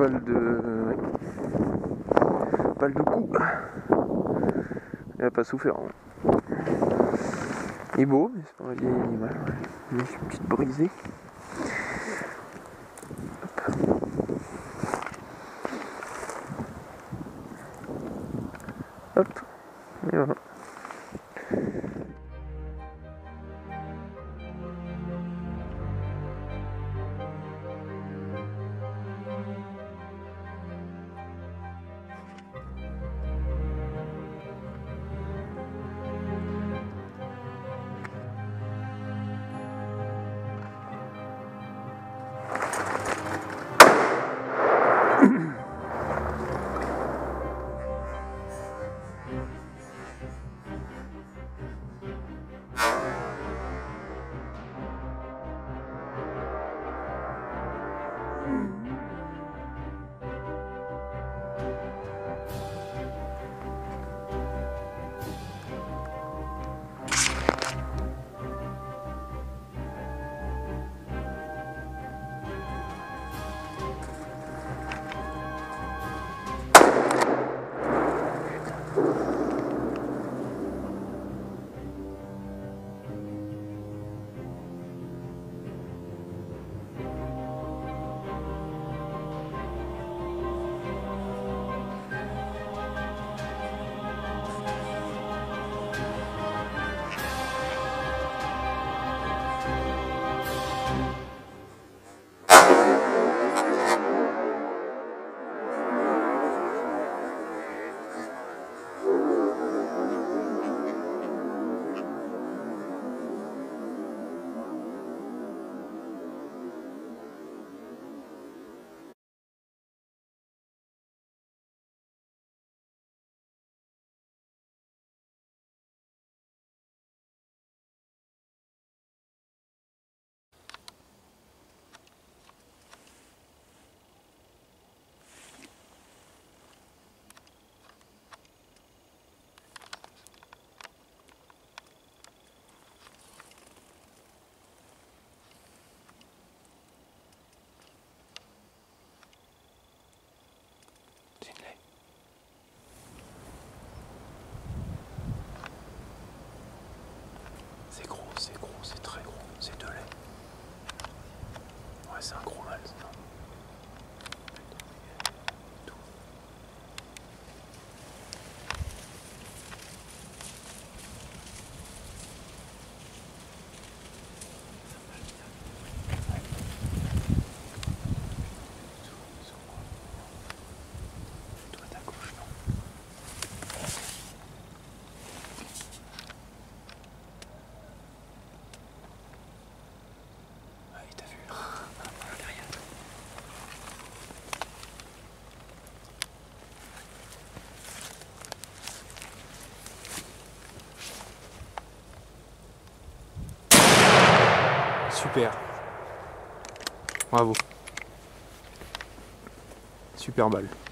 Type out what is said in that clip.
Balle de. Balle de coup. Il a pas souffert. hein. Il est beau, mais c'est pas un vieil animal. ouais. Une petite brisée. Bravo. Super balle.